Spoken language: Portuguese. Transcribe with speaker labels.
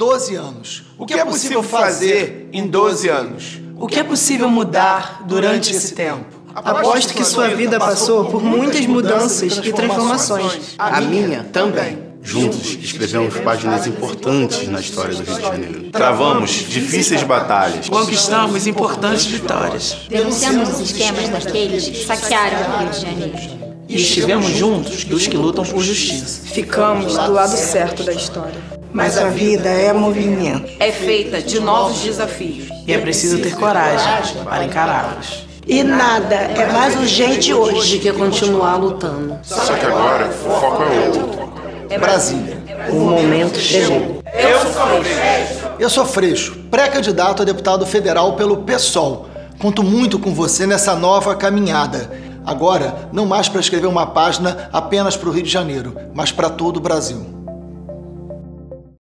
Speaker 1: 12 anos. O que é possível fazer em 12 anos?
Speaker 2: O que é possível mudar durante esse tempo?
Speaker 3: Aposto que sua vida passou por muitas mudanças e transformações.
Speaker 4: A minha também.
Speaker 5: Juntos, escrevemos páginas importantes na história do Rio de Janeiro. Travamos difíceis batalhas.
Speaker 2: Conquistamos importantes vitórias.
Speaker 6: Denunciamos os esquemas daqueles que saquearam o Rio de Janeiro.
Speaker 2: E estivemos juntos dos que lutam por justiça.
Speaker 3: Ficamos do lado certo da história. Mas a vida é movimento.
Speaker 7: É feita de novos desafios.
Speaker 2: E é preciso ter coragem para encará-los.
Speaker 3: E nada é mais urgente hoje
Speaker 8: que continuar lutando.
Speaker 5: Só que agora o foco é outro.
Speaker 1: É Brasília.
Speaker 8: O momento chegou.
Speaker 1: Eu sou Freixo. Eu sou Freixo, pré-candidato a deputado federal pelo PSOL. Conto muito com você nessa nova caminhada. Agora, não mais para escrever uma página apenas para o Rio de Janeiro, mas para todo o Brasil.